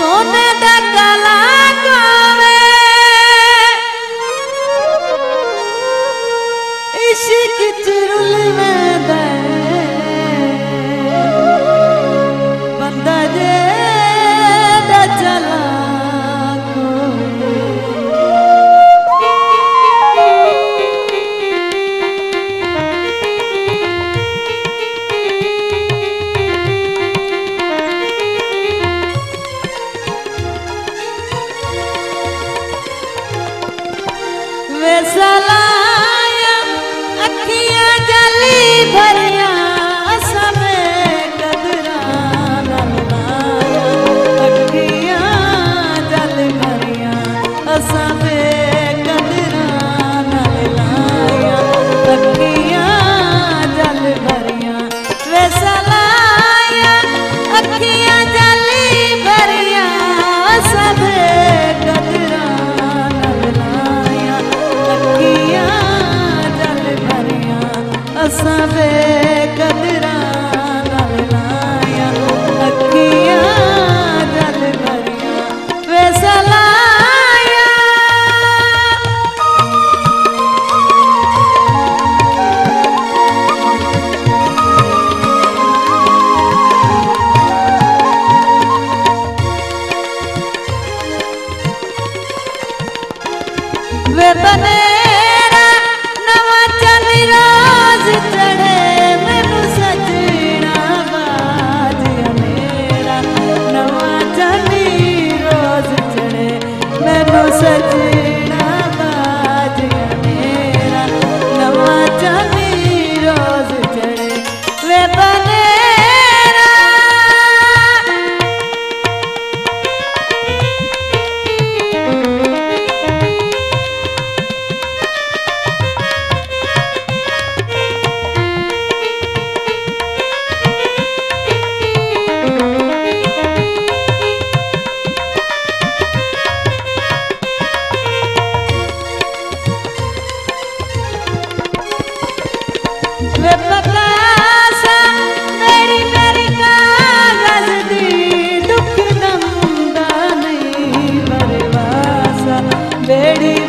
সোনা ডাকা লাগা রে ಬೇಡಿ